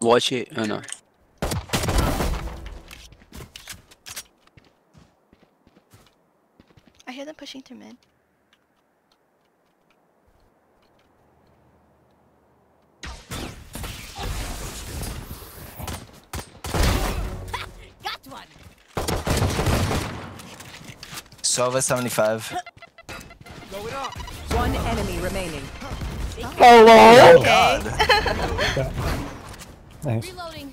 Watch it. Oh no. I hear them pushing through mid. Got one. Sova 75. One enemy remaining. Hello? Oh Thanks. Reloading.